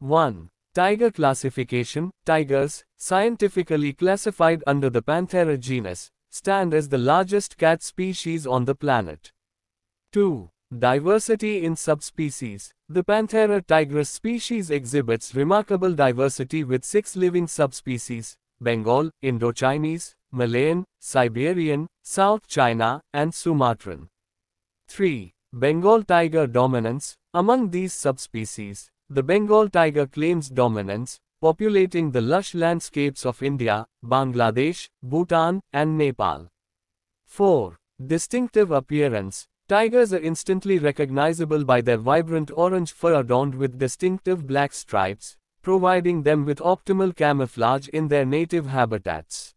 1. Tiger classification Tigers, scientifically classified under the Panthera genus, stand as the largest cat species on the planet. 2. Diversity in subspecies. The Panthera tigris species exhibits remarkable diversity with six living subspecies Bengal, Indochinese, Malayan, Siberian, South China, and Sumatran. 3. Bengal tiger dominance. Among these subspecies, the Bengal tiger claims dominance, populating the lush landscapes of India, Bangladesh, Bhutan, and Nepal. 4. Distinctive appearance. Tigers are instantly recognizable by their vibrant orange fur adorned with distinctive black stripes, providing them with optimal camouflage in their native habitats.